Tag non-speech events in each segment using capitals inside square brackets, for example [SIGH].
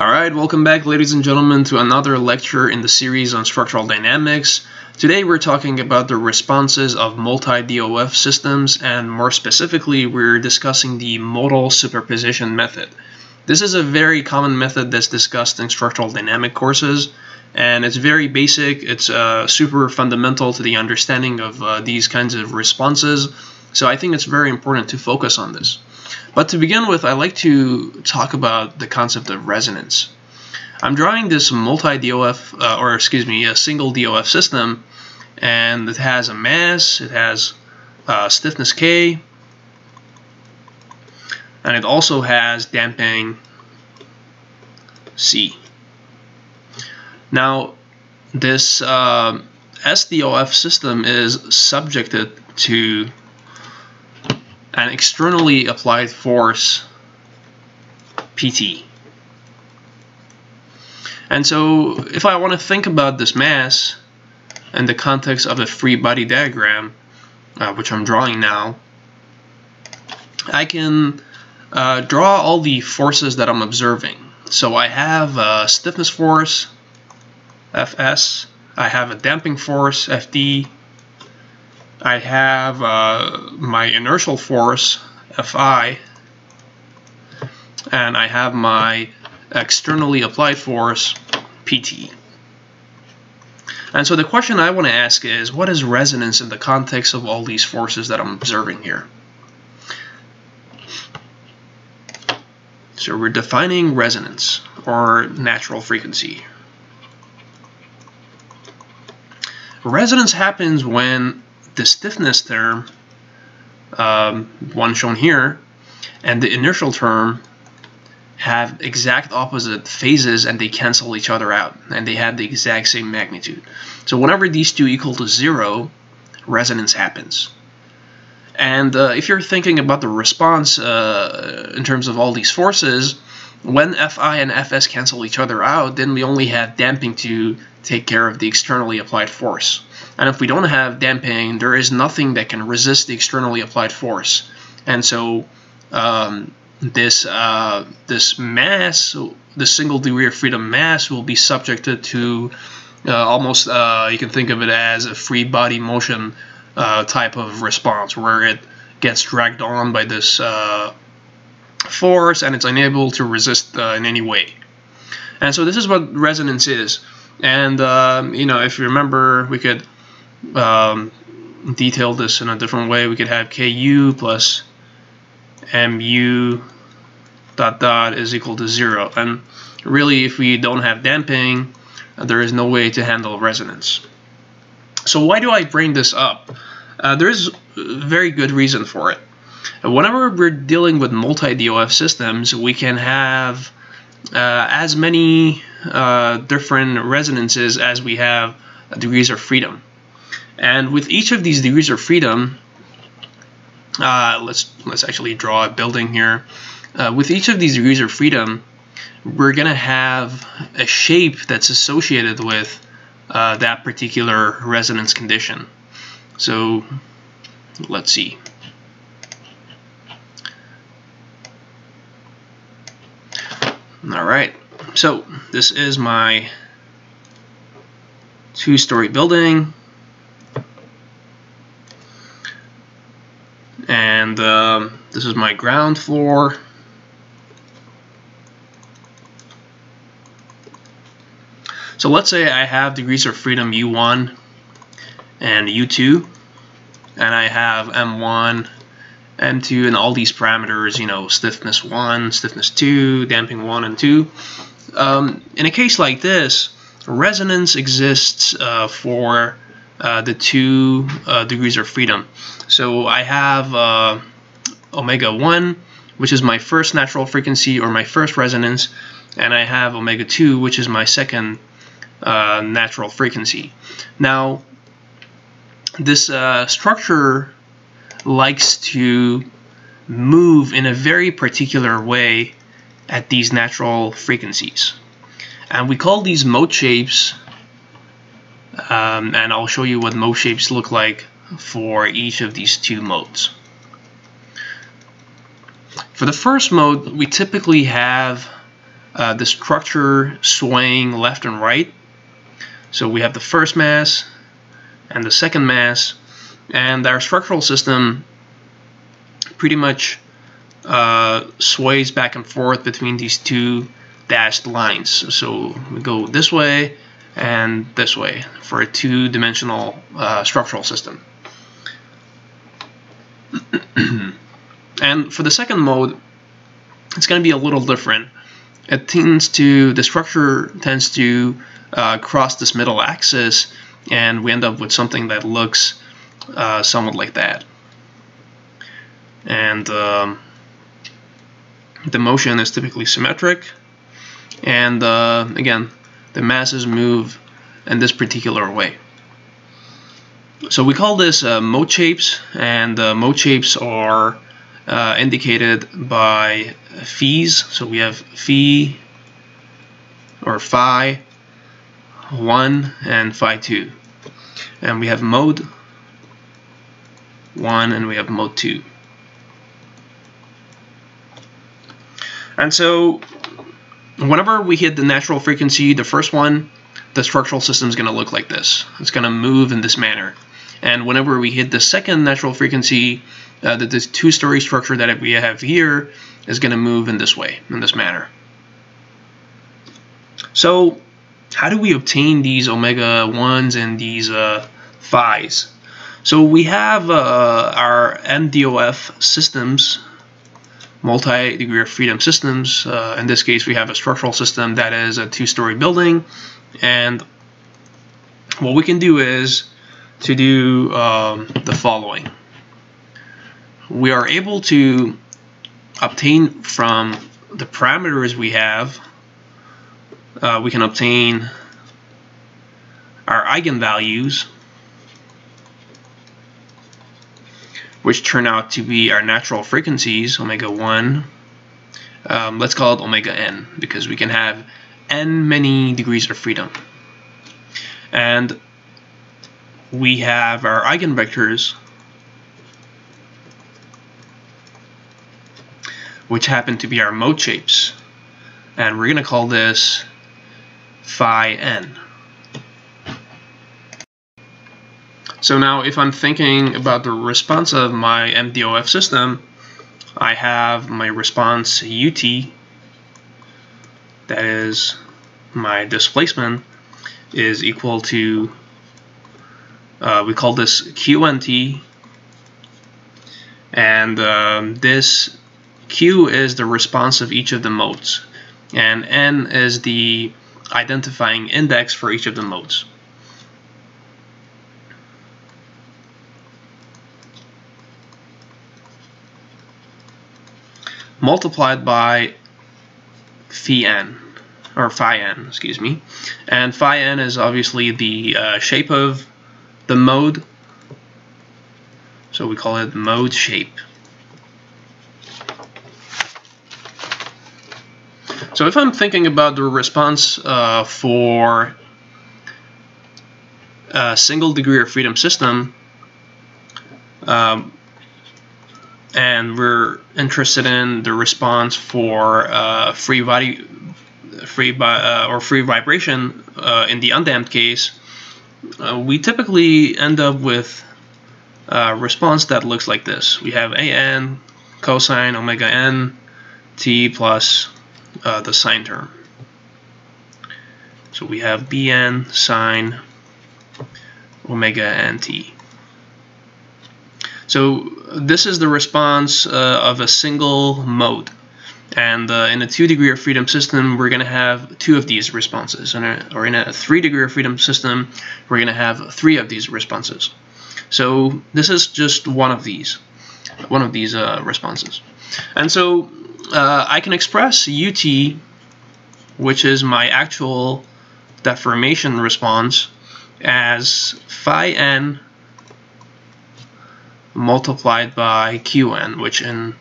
Alright, welcome back ladies and gentlemen to another lecture in the series on structural dynamics. Today we're talking about the responses of multi-DOF systems and more specifically we're discussing the modal superposition method. This is a very common method that's discussed in structural dynamic courses and it's very basic, it's uh, super fundamental to the understanding of uh, these kinds of responses so I think it's very important to focus on this. But to begin with, I like to talk about the concept of resonance. I'm drawing this multi-DOF, uh, or excuse me, a single DOF system, and it has a mass, it has uh, stiffness K, and it also has damping C. Now, this uh, SDOF system is subjected to an externally applied force PT. And so if I want to think about this mass in the context of a free body diagram, uh, which I'm drawing now, I can uh, draw all the forces that I'm observing. So I have a stiffness force, Fs, I have a damping force, Fd, I have uh, my inertial force, Fi, and I have my externally applied force, Pt. And so the question I want to ask is, what is resonance in the context of all these forces that I'm observing here? So we're defining resonance, or natural frequency. Resonance happens when the stiffness term, um, one shown here, and the inertial term have exact opposite phases and they cancel each other out and they have the exact same magnitude. So whenever these two equal to zero, resonance happens. And uh, if you're thinking about the response uh, in terms of all these forces, when Fi and Fs cancel each other out, then we only have damping to take care of the externally applied force. And if we don't have damping, there is nothing that can resist the externally applied force. And so um, this uh, this mass, the single degree of freedom mass, will be subjected to uh, almost uh, you can think of it as a free body motion uh, type of response, where it gets dragged on by this uh, force and it's unable to resist uh, in any way. And so this is what resonance is. And um, you know, if you remember, we could um, detail this in a different way. We could have Ku plus Mu dot dot is equal to zero. And really, if we don't have damping, there is no way to handle resonance. So why do I bring this up? Uh, there is a very good reason for it. Whenever we're dealing with multi-DOF systems, we can have uh, as many uh, different resonances as we have degrees of freedom. And with each of these degrees of freedom, uh, let's let's actually draw a building here. Uh, with each of these degrees of freedom, we're gonna have a shape that's associated with uh, that particular resonance condition. So let's see. All right, so this is my two-story building. And um, this is my ground floor. So let's say I have degrees of freedom U1 and U2, and I have M1 M2 and all these parameters, you know, stiffness 1, stiffness 2, damping 1 and 2. Um, in a case like this, resonance exists uh, for uh, the two uh, degrees of freedom. So I have uh, omega 1, which is my first natural frequency or my first resonance, and I have omega 2, which is my second uh, natural frequency. Now, this uh, structure likes to move in a very particular way at these natural frequencies. And we call these mode shapes, um, and I'll show you what mode shapes look like for each of these two modes. For the first mode, we typically have uh, the structure swaying left and right. So we have the first mass and the second mass, and our structural system pretty much uh, sways back and forth between these two dashed lines. So we go this way and this way for a two-dimensional uh, structural system. [CLEARS THROAT] and for the second mode, it's going to be a little different. It tends to, the structure tends to uh, cross this middle axis and we end up with something that looks uh, somewhat like that. And um, the motion is typically symmetric and uh, again the masses move in this particular way. So we call this uh, mode shapes and uh, mode shapes are uh, indicated by phis. So we have phi or phi 1 and phi 2. And we have mode 1 and we have mode 2. And so whenever we hit the natural frequency, the first one, the structural system is going to look like this. It's going to move in this manner. And whenever we hit the second natural frequency, uh, the, this two-story structure that we have here is going to move in this way, in this manner. So how do we obtain these omega 1s and these uh, phis? So we have uh, our MDOF systems multi-degree of freedom systems. Uh, in this case, we have a structural system that is a two-story building, and what we can do is to do um, the following. We are able to obtain from the parameters we have, uh, we can obtain our eigenvalues which turn out to be our natural frequencies, omega 1. Um, let's call it omega n, because we can have n many degrees of freedom. And we have our eigenvectors, which happen to be our mode shapes. And we're going to call this phi n. So now if I'm thinking about the response of my MDOF system, I have my response UT, that is my displacement, is equal to, uh, we call this QNT, and um, this Q is the response of each of the modes, and N is the identifying index for each of the modes. Multiplied by phi n, or phi n, excuse me. And phi n is obviously the uh, shape of the mode, so we call it mode shape. So if I'm thinking about the response uh, for a single degree of freedom system, um, and we're interested in the response for uh, free body free uh, or free vibration uh, in the undamped case, uh, we typically end up with a response that looks like this. We have an cosine omega n t plus uh, the sine term. So we have bn sine omega n t. So this is the response uh, of a single mode. And uh, in a two degree of freedom system, we're going to have two of these responses. A, or in a three degree of freedom system, we're going to have three of these responses. So this is just one of these, one of these uh, responses. And so uh, I can express UT, which is my actual deformation response, as phi n multiplied by qn, which in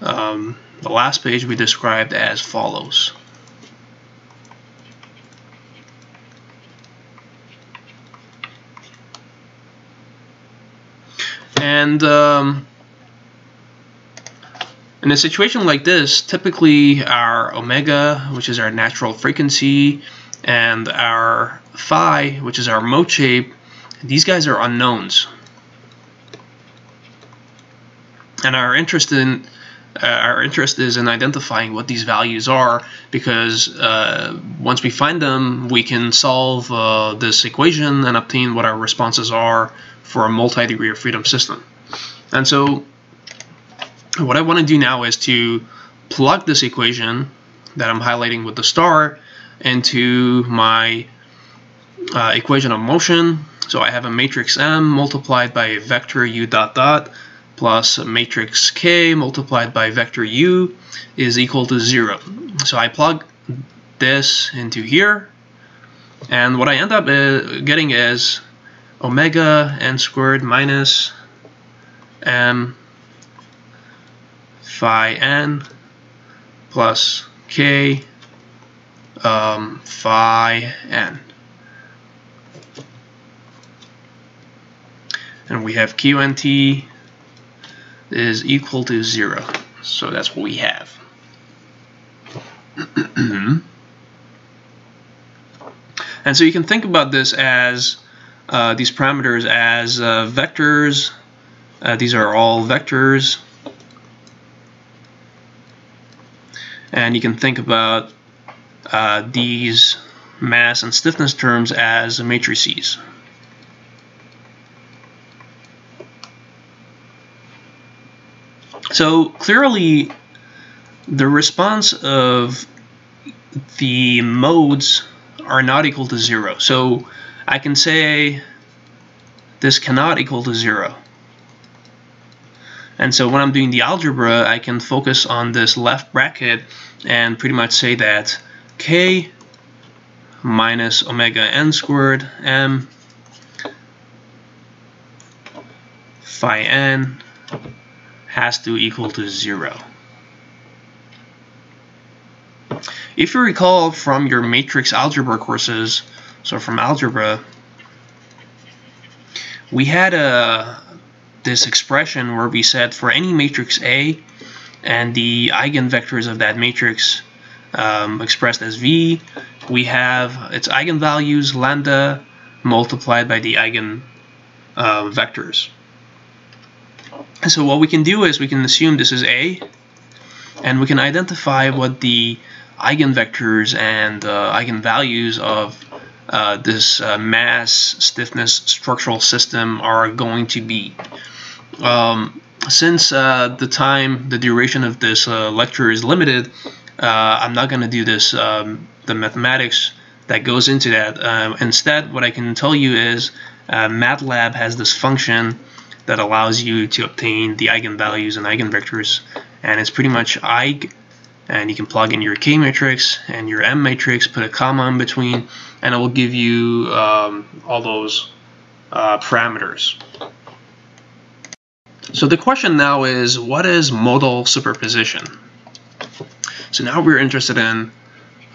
um, the last page we described as follows. And um, In a situation like this, typically our omega, which is our natural frequency, and our phi, which is our mode shape, these guys are unknowns. And our interest in uh, our interest is in identifying what these values are because uh, once we find them, we can solve uh, this equation and obtain what our responses are for a multi-degree of freedom system. And so what I want to do now is to plug this equation that I'm highlighting with the star into my uh, equation of motion. So I have a matrix M multiplied by a vector U dot dot plus matrix K multiplied by vector U is equal to 0. So I plug this into here, and what I end up uh, getting is omega n squared minus m phi n plus k um, phi n. And we have qnt is equal to 0. So that's what we have. [CLEARS THROAT] and so you can think about this as uh, these parameters as uh, vectors. Uh, these are all vectors. And you can think about uh, these mass and stiffness terms as matrices. So clearly, the response of the modes are not equal to zero. So I can say this cannot equal to zero. And so when I'm doing the algebra, I can focus on this left bracket and pretty much say that k minus omega n squared m phi n has to equal to 0. If you recall from your matrix algebra courses, so from algebra, we had a this expression where we said for any matrix A and the eigenvectors of that matrix um, expressed as V, we have its eigenvalues lambda multiplied by the eigen uh. So what we can do is we can assume this is A, and we can identify what the eigenvectors and uh, eigenvalues of uh, this uh, mass stiffness structural system are going to be. Um, since uh, the time, the duration of this uh, lecture is limited, uh, I'm not going to do this, um, the mathematics that goes into that. instead, what I can tell you is MATLAB has this function that allows you to obtain the eigenvalues and eigenvectors and it's pretty much eig and you can plug in your K matrix and your M matrix, put a comma in between, and it will give you um, all those uh, parameters. So the question now is, what is modal superposition? So now we're interested in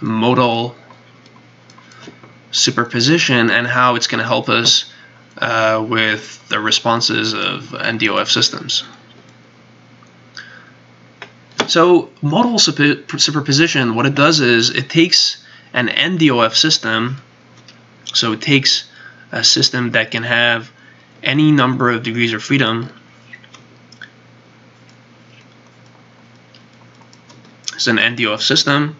modal superposition and how it's going to help us uh, with the responses of NDOF systems. So modal superposition, what it does is it takes an NDOF system, so it takes a system that can have any number of degrees of freedom it's an NDOF system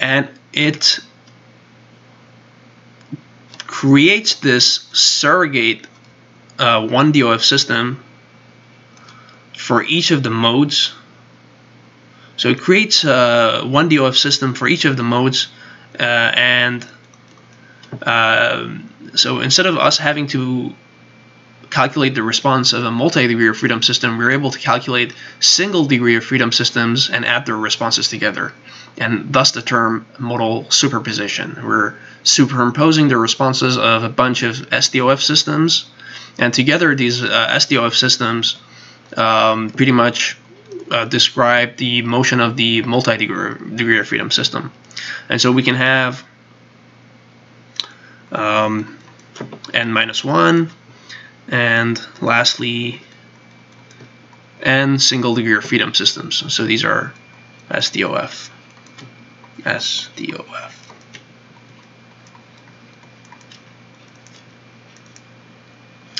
and it creates this surrogate uh, 1DOF system for each of the modes. So it creates a 1DOF system for each of the modes uh, and uh, so instead of us having to calculate the response of a multi-degree of freedom system, we're able to calculate single degree of freedom systems and add their responses together. And thus the term modal superposition. We're superimposing the responses of a bunch of SDOF systems, and together these uh, SDOF systems um, pretty much uh, describe the motion of the multi-degree degree of freedom system. And so we can have um, n minus 1, and lastly n single degree of freedom systems. So these are SDOF. SDOF.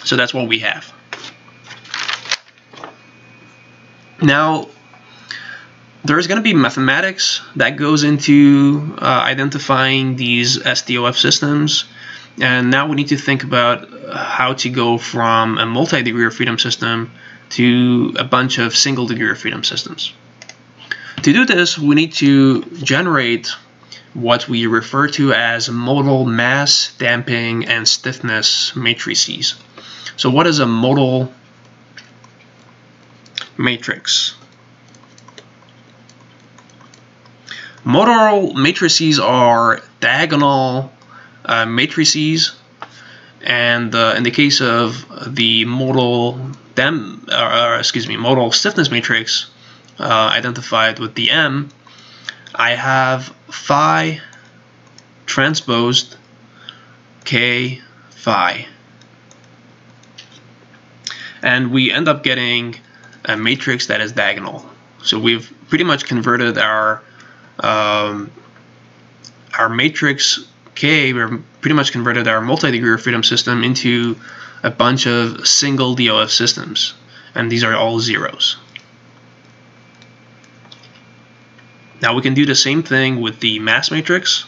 So that's what we have. Now, there's going to be mathematics that goes into uh, identifying these SDOF systems. And now we need to think about how to go from a multi-degree of freedom system to a bunch of single degree of freedom systems. To do this, we need to generate what we refer to as modal mass, damping, and stiffness matrices. So what is a modal matrix? Modal matrices are diagonal uh, matrices and uh, in the case of the modal dam, uh, excuse me, modal stiffness matrix uh, identified with the M, I have phi transposed k phi. And we end up getting a matrix that is diagonal. So we've pretty much converted our um, our matrix K, we're pretty much converted our multi-degree of freedom system into a bunch of single DOF systems. And these are all zeros. Now we can do the same thing with the mass matrix.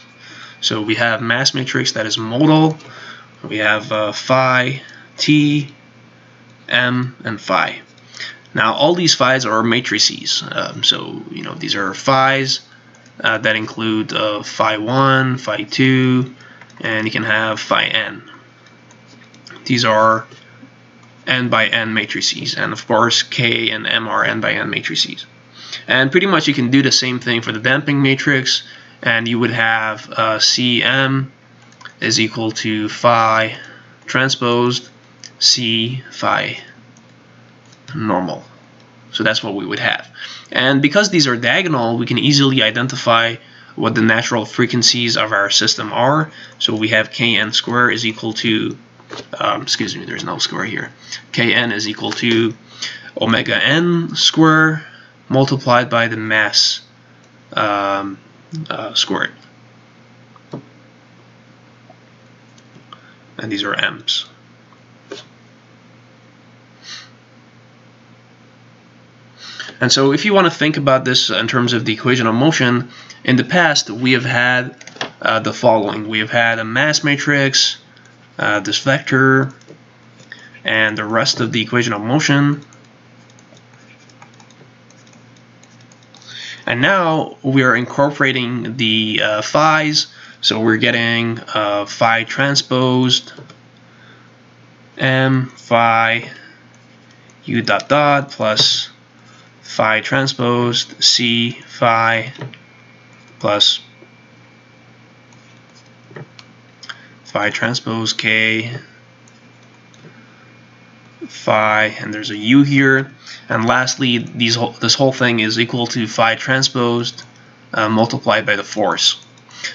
So we have mass matrix that is modal. We have uh, phi, t, m, and phi. Now all these phi's are matrices. Um, so you know these are phi's uh, that include uh, phi 1, phi 2, and you can have phi n. These are n by n matrices, and of course k and m are n by n matrices. And pretty much you can do the same thing for the damping matrix, and you would have uh, Cm is equal to phi transposed C phi normal. So that's what we would have. And because these are diagonal, we can easily identify what the natural frequencies of our system are. So we have kn square is equal to, um, excuse me, there's no square here. kn is equal to omega n square multiplied by the mass um, uh, squared. And these are m's. And so if you want to think about this in terms of the equation of motion, in the past we have had uh, the following. We have had a mass matrix, uh, this vector, and the rest of the equation of motion. And now we are incorporating the uh, phi's, so we're getting uh, phi transposed m phi u dot dot plus phi transposed C phi plus phi transpose K phi and there's a U here and lastly these whole, this whole thing is equal to phi transposed uh, multiplied by the force.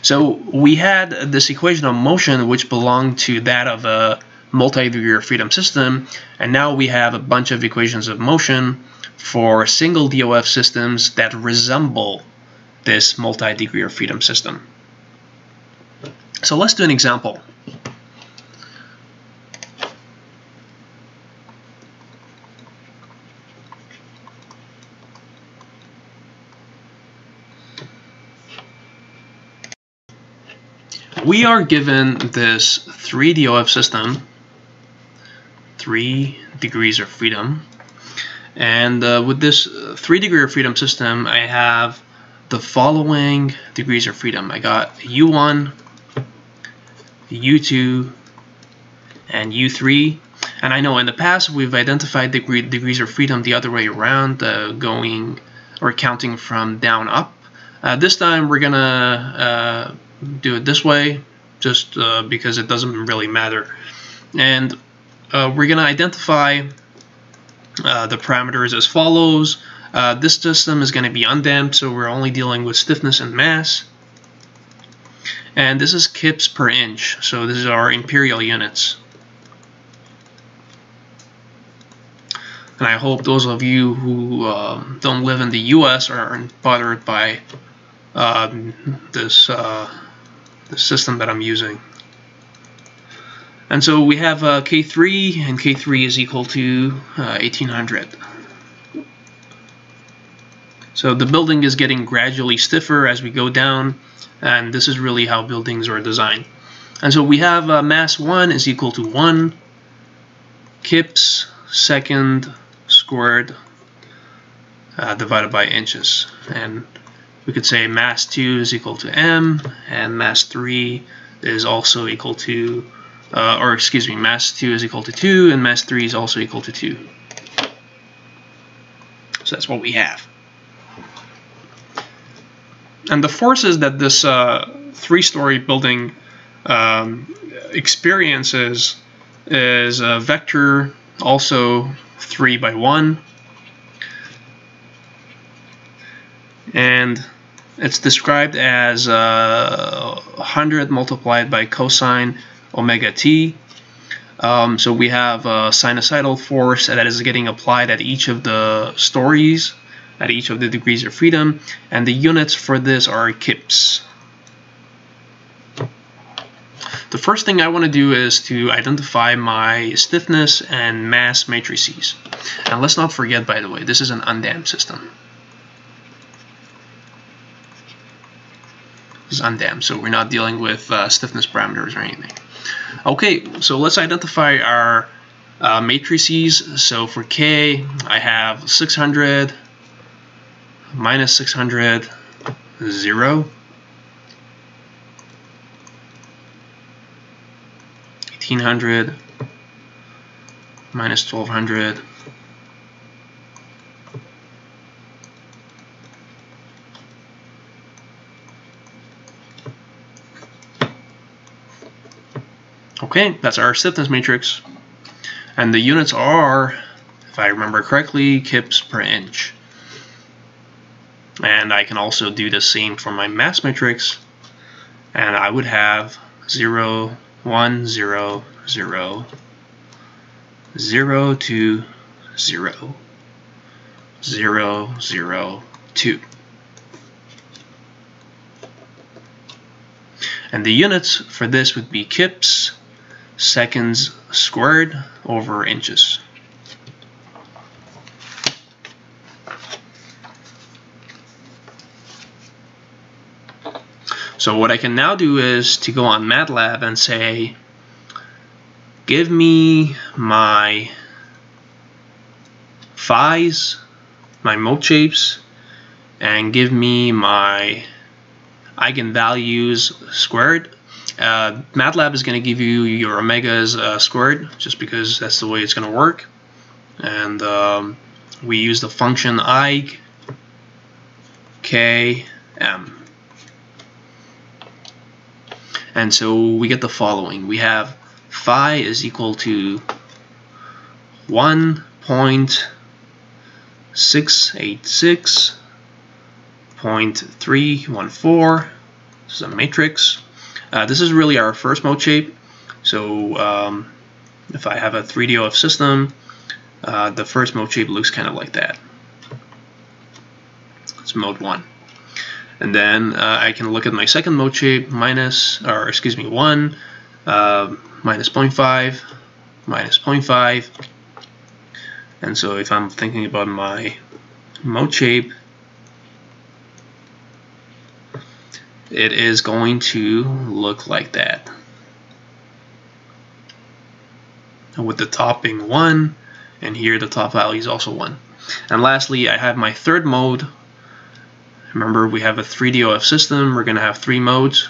So we had this equation of motion which belonged to that of a multi-degree of freedom system and now we have a bunch of equations of motion for single DOF systems that resemble this multi-degree of freedom system. So let's do an example. We are given this 3 DOF system, 3 degrees of freedom, and uh, with this uh, three degree of freedom system, I have the following degrees of freedom. I got U1, U2, and U3. And I know in the past we've identified degree, degrees of freedom the other way around, uh, going or counting from down up. Uh, this time we're gonna uh, do it this way, just uh, because it doesn't really matter. And we're gonna identify uh, the parameters as follows. Uh, this system is going to be undamped, so we're only dealing with stiffness and mass. And this is kips per inch, so this is our imperial units. and I hope those of you who um, don't live in the U.S. aren't bothered by um, this uh, the system that I'm using. And so we have uh, K3, and K3 is equal to uh, 1800. So the building is getting gradually stiffer as we go down, and this is really how buildings are designed. And so we have uh, mass 1 is equal to 1 kips second squared uh, divided by inches. And we could say mass 2 is equal to m, and mass 3 is also equal to, uh, or excuse me, mass 2 is equal to 2, and mass 3 is also equal to 2. So that's what we have. And the forces that this uh, three-story building um, experiences is a vector also 3 by 1 and it's described as uh, 100 multiplied by cosine omega t um, so we have a sinusoidal force that is getting applied at each of the stories at each of the degrees of freedom and the units for this are kips the first thing I want to do is to identify my stiffness and mass matrices. And let's not forget, by the way, this is an undamped system. Is undamped, so we're not dealing with uh, stiffness parameters or anything. Okay, so let's identify our uh, matrices. So for K, I have 600 minus 600, 0. 1800 minus 1200 Okay, that's our stiffness matrix. And the units are, if I remember correctly, kips per inch. And I can also do the same for my mass matrix. And I would have 0, one zero zero zero two zero zero zero two. And the units for this would be kips, seconds squared over inches. So what I can now do is to go on MATLAB and say, give me my phis, my mode shapes, and give me my eigenvalues squared. Uh, MATLAB is going to give you your omegas uh, squared, just because that's the way it's going to work. And um, we use the function eig k m. And so we get the following. We have phi is equal to 1.686.314. This is a matrix. Uh, this is really our first mode shape. So um, if I have a 3DOF system, uh, the first mode shape looks kind of like that. It's mode 1. And then uh, I can look at my second mode shape, minus, or excuse me, 1, uh, minus 0.5, minus 0.5. And so if I'm thinking about my mode shape, it is going to look like that. With the top being 1, and here the top value is also 1. And lastly, I have my third mode, Remember, we have a 3DOF system. We're going to have three modes.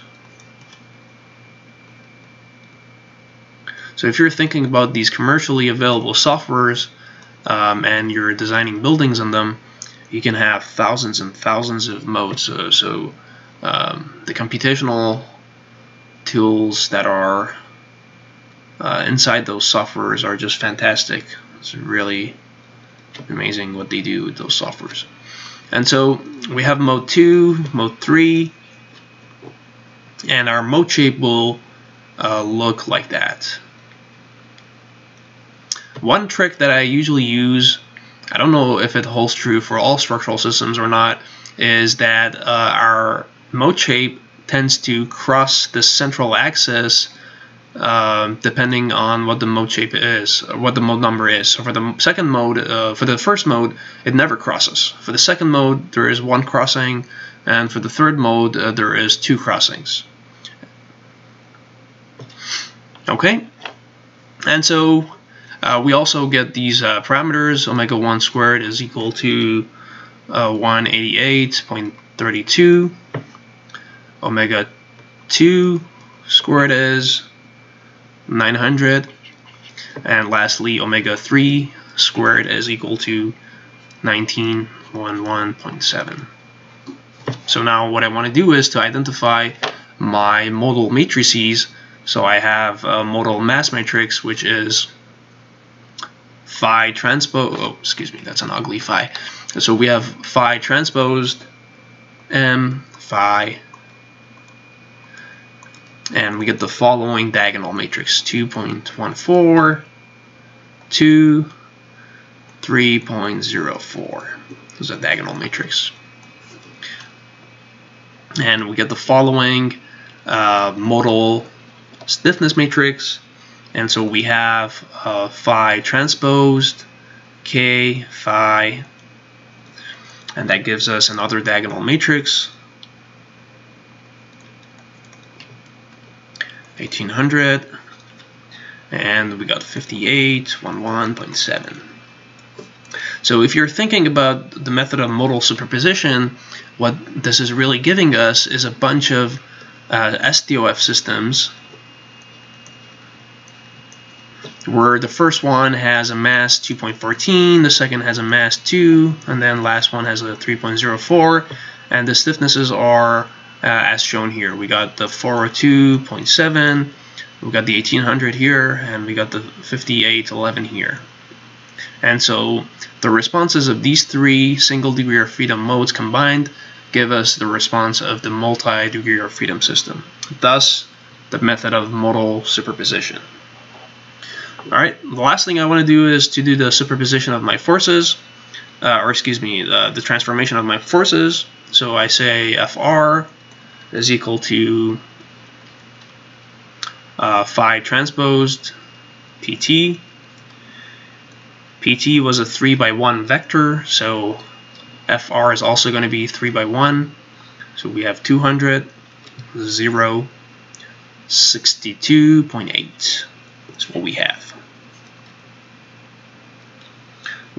So if you're thinking about these commercially available softwares um, and you're designing buildings on them, you can have thousands and thousands of modes. So um, the computational tools that are uh, inside those softwares are just fantastic. It's really amazing what they do with those softwares. And so we have mode 2, mode 3, and our mode shape will uh, look like that. One trick that I usually use I don't know if it holds true for all structural systems or not, is that uh, our mode shape tends to cross the central axis uh, depending on what the mode shape is, what the mode number is. So for the second mode, uh, for the first mode, it never crosses. For the second mode, there is one crossing, and for the third mode, uh, there is two crossings. Okay, and so uh, we also get these uh, parameters. Omega 1 squared is equal to uh, 188.32. Omega 2 squared is 900. And lastly, omega 3 squared is equal to 1911.7. So now what I want to do is to identify my modal matrices. So I have a modal mass matrix, which is phi transpose, oh, excuse me, that's an ugly phi. So we have phi transposed m phi and we get the following diagonal matrix. 2.14 2 3.04 this is a diagonal matrix. And we get the following uh, modal stiffness matrix. And so we have uh, phi transposed k phi. And that gives us another diagonal matrix 1800 and we got 58 11.7 so if you're thinking about the method of modal superposition what this is really giving us is a bunch of uh, SDOF systems where the first one has a mass 2.14, the second has a mass 2, and then last one has a 3.04, and the stiffnesses are uh, as shown here. We got the 402.7, we got the 1800 here, and we got the 5811 here. And so the responses of these three single degree of freedom modes combined give us the response of the multi-degree of freedom system. Thus, the method of modal superposition. All right, the last thing I want to do is to do the superposition of my forces, uh, or excuse me, the, the transformation of my forces. So I say FR is equal to uh, phi transposed PT. PT was a 3 by 1 vector, so FR is also going to be 3 by 1. So we have 200, 0, 62.8 is what we have.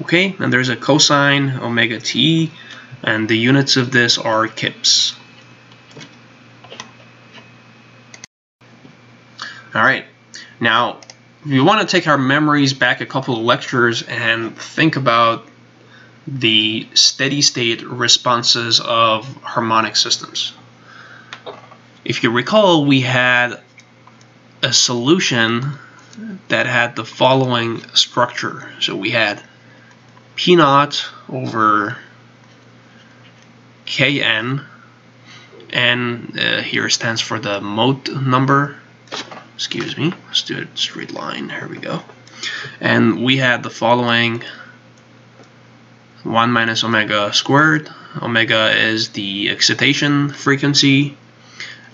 Okay, and there's a cosine omega t, and the units of this are kips. All right, now we want to take our memories back a couple of lectures and think about the steady state responses of harmonic systems. If you recall, we had a solution that had the following structure. So we had P naught over Kn, and uh, here stands for the mode number excuse me, let's do a straight line, here we go. And we had the following 1 minus omega squared. Omega is the excitation frequency,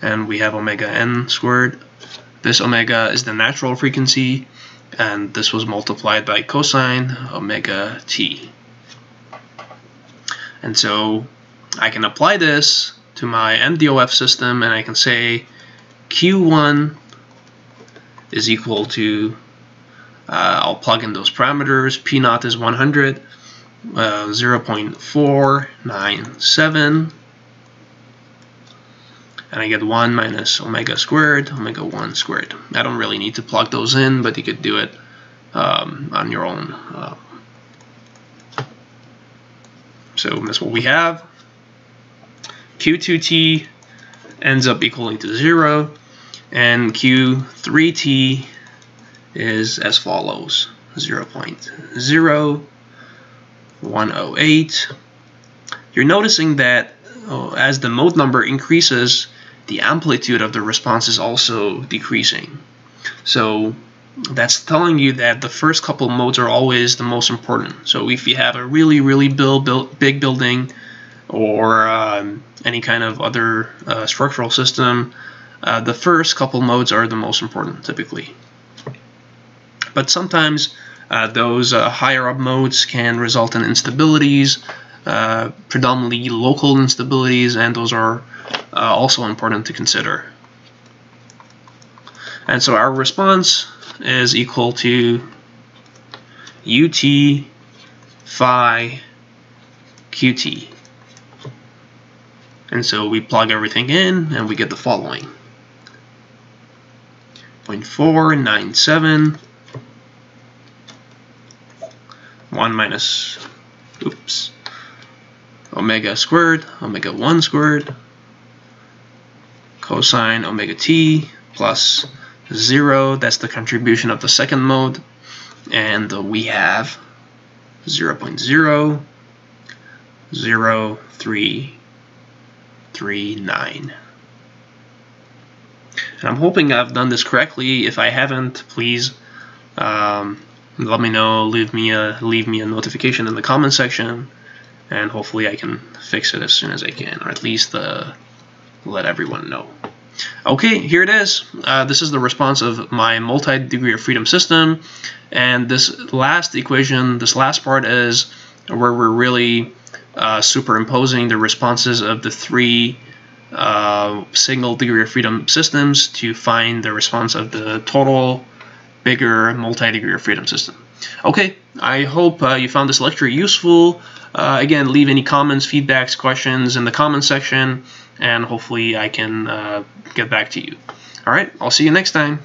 and we have omega n squared. This omega is the natural frequency, and this was multiplied by cosine omega t. And so I can apply this to my MDOF system, and I can say Q1 is equal to, uh, I'll plug in those parameters, P naught is 100, uh, 0.497, and I get 1 minus omega squared, omega 1 squared. I don't really need to plug those in, but you could do it um, on your own. Uh, so that's what we have. Q2t ends up equaling to 0 and Q3T is as follows. 0 0.0108 you're noticing that oh, as the mode number increases the amplitude of the response is also decreasing. So that's telling you that the first couple modes are always the most important. So if you have a really, really build, build, big building or um, any kind of other uh, structural system, uh, the first couple modes are the most important typically. But sometimes uh, those uh, higher up modes can result in instabilities, uh, predominantly local instabilities, and those are uh, also important to consider. And so our response is equal to ut phi qt. And so we plug everything in and we get the following. 0.497 1 minus oops omega squared omega 1 squared cosine omega t plus 0, that's the contribution of the second mode, and we have 0 0.00339. And I'm hoping I've done this correctly. If I haven't, please um, let me know. Leave me a leave me a notification in the comment section, and hopefully I can fix it as soon as I can, or at least uh, let everyone know. Okay, here it is. Uh, this is the response of my multi-degree of freedom system. And this last equation, this last part is where we're really uh, superimposing the responses of the three uh, single degree of freedom systems to find the response of the total bigger multi-degree of freedom system. Okay, I hope uh, you found this lecture useful. Uh, again, leave any comments, feedbacks, questions in the comment section, and hopefully I can uh, get back to you. All right, I'll see you next time.